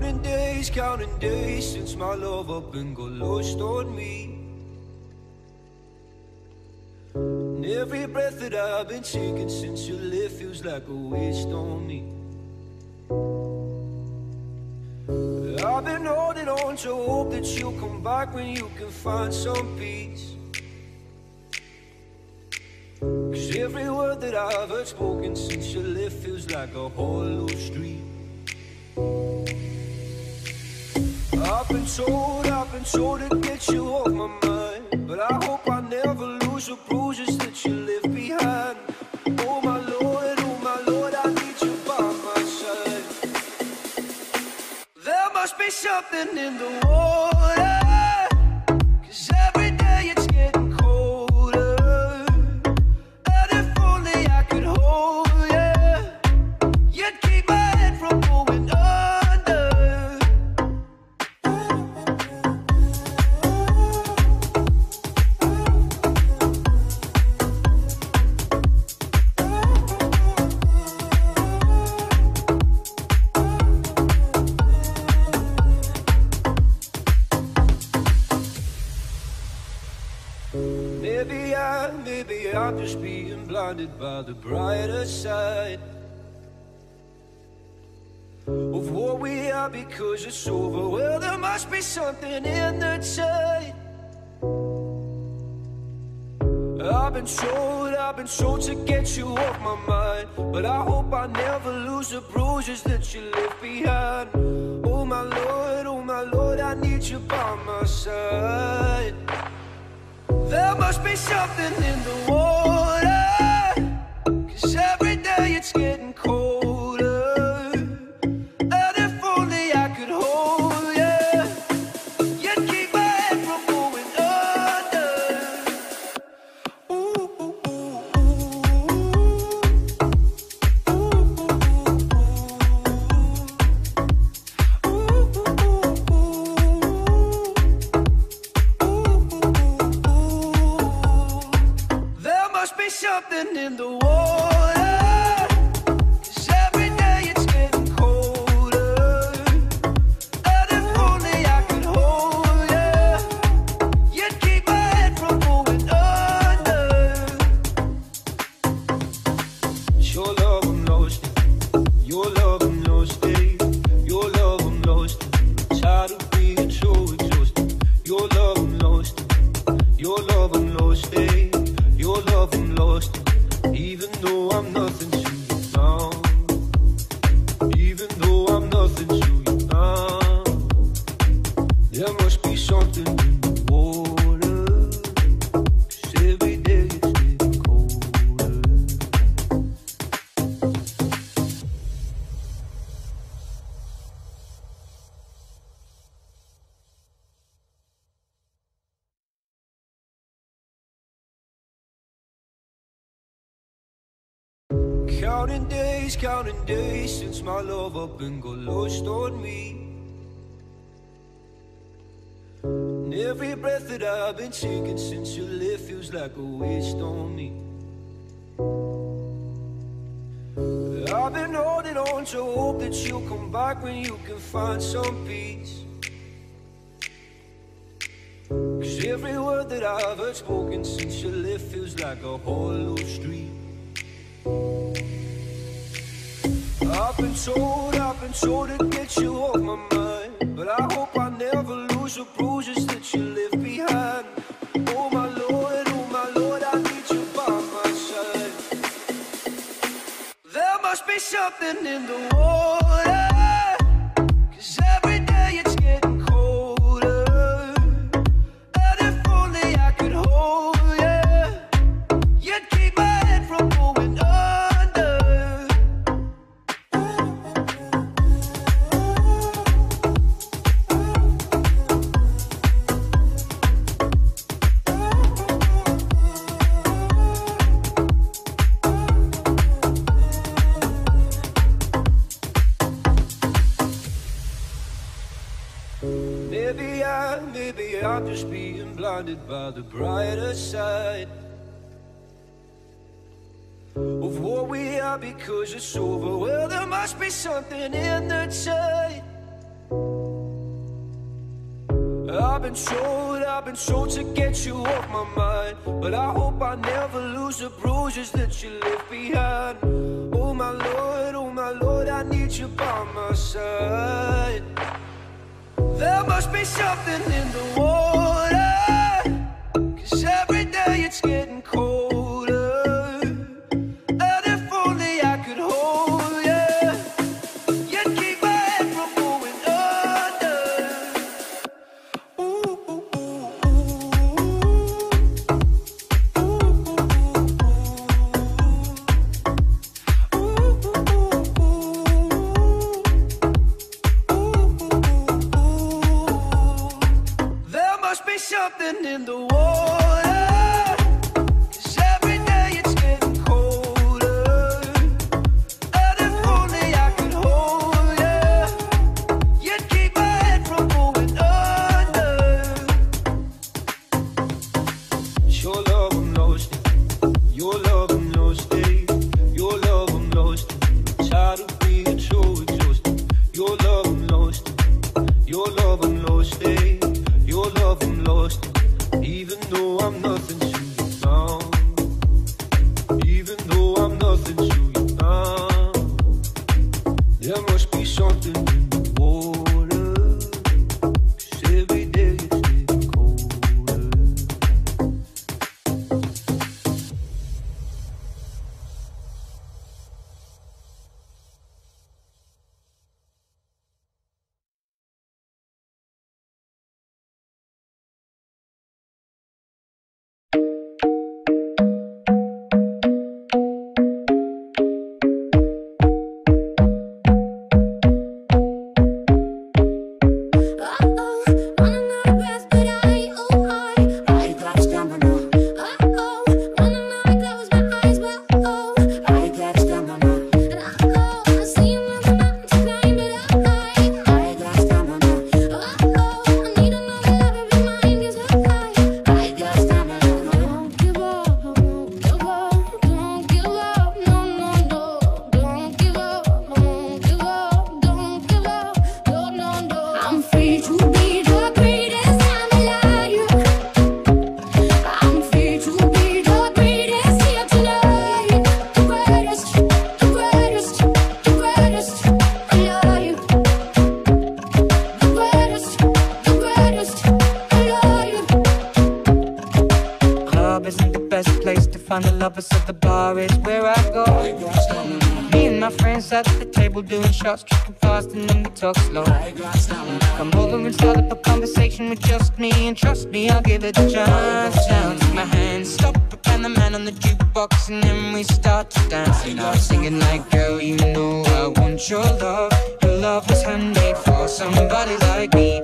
Counting days, counting days since my love up and got lost on me. And every breath that I've been taking since you left feels like a waste on me. I've been holding on to hope that you'll come back when you can find some peace. Cause every word that I've heard spoken since you left feels like a hollow street. I've been told, I've been told to get you off my mind. But I hope I never lose the bruises that you left behind. Oh my Lord, oh my Lord, I need you by my side. There must be something in the water. Blinded by the brighter side of what we are because it's over. Well, there must be something in the tide. I've been told, I've been told to get you off my mind. But I hope I never lose the bruises that you left behind. Oh my Lord, oh my Lord, I need you by my side. There must be something in the water. Counting days, counting days since my love up and got lost on me. And every breath that I've been taking since you left feels like a waste on me. I've been holding on to hope that you'll come back when you can find some peace. Cause every word that I've heard spoken since you left feels like a hollow street. I've been told, I've been told to get you off my mind. But I hope I never lose the bruises that you left behind. Oh my Lord, oh my Lord, I need you by my side. There must be something in the water. By the brighter side of what we are because it's over. Well, there must be something in the tide. I've been told, I've been told to get you off my mind. But I hope I never lose the bruises that you left behind. Oh, my Lord, oh, my Lord, I need you by my side. There must be something in the world it's good. find the lovers at the bar is where I go. Me and my friends at the table doing shots, tripping fast and then we talk slow. Come over and start up a conversation with just me, and trust me, I'll give it a chance. Now take my hand, stop and the man on the jukebox, and then we start to dance. And singing like, girl, you know I want your love. Your love was handmade for somebody like me.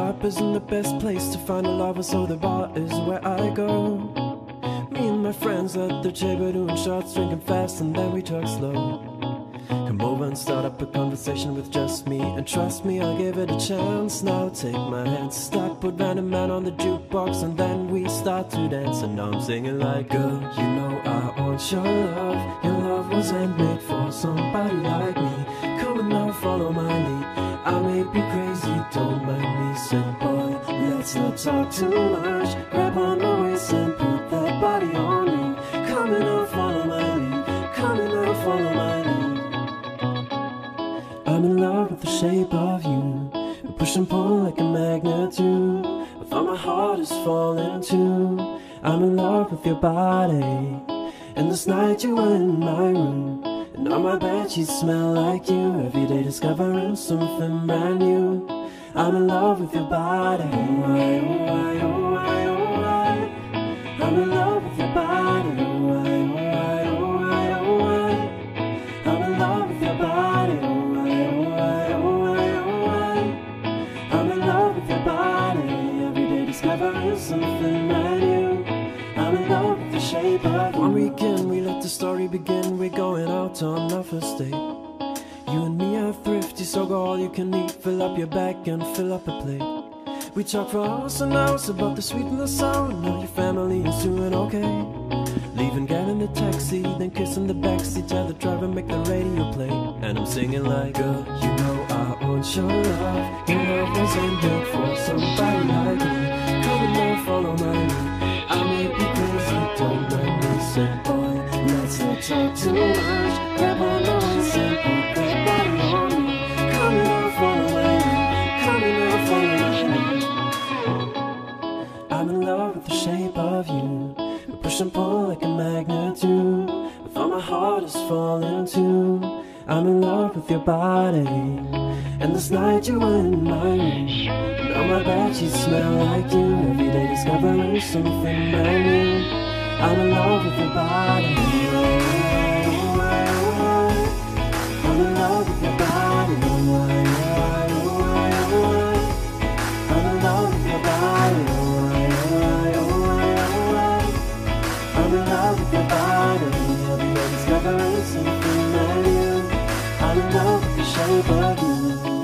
Shop isn't the best place to find a lover, so the bar is where I go. Me and my friends at the table doing shots, drinking fast, and then we talk slow. Come over and start up a conversation with just me, and trust me, I'll give it a chance. Now take my hand, stop, put Van the Man on the jukebox, and then we start to dance. And now I'm singing like, girl, you know I want your love. Your love wasn't made for somebody like me. Come on now, follow my lead. I may be crazy, don't mind talk too much. Grab on my waist and put that body on me. Come on now, follow my lead. Come on now, follow my lead. I'm in love with the shape of you. We push and pull like a magnet do. I thought my heart is falling too. I'm in love with your body. And this night you were in my room. And on my bed sheets smell like you. Every day discovering something brand new. I'm in love with your body. All you can eat. Fill up your bag and fill up a plate. We talk for hours and hours about the sweet and the sour. Now your family is doing okay. Leaving, getting the taxi, then kissing the backseat. Tell the driver make the radio play, and I'm singing like, girl, you know I want your love. Your love was handmade for somebody like me. Come and now, follow my lead. I may be crazy, don't mind me. Say, boy, let's not talk too much. Grab on push and pull like a magnet do. With all my heart is falling too. I'm in love with your body. And this night you were in my room. And on my bed sheets smell like you. Every day discovering something brand new. I'm in love with your body. I'm in love with your body. Love with your body. Every day discovering something new. I'm in love the shape of you.